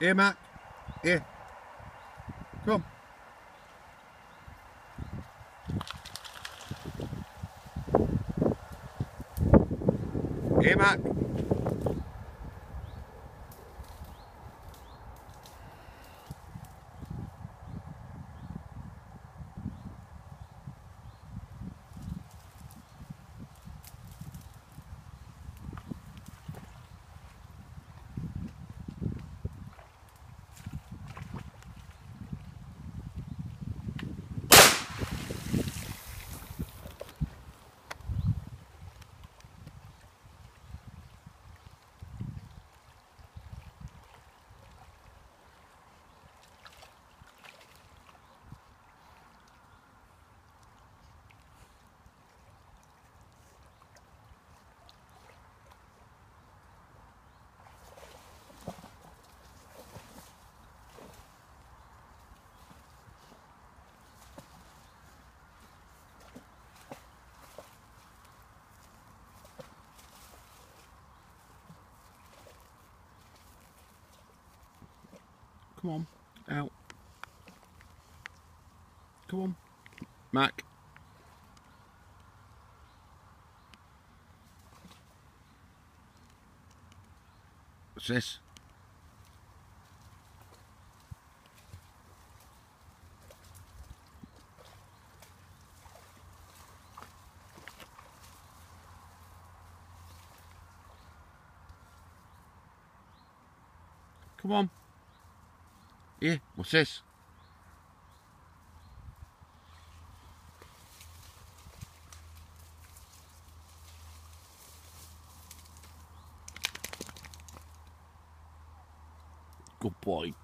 Here, Mac. Here. Come. Here, Mac. Come on. Out. Come on. Mac. What's this? Come on. Yeah, what's this? Good boy.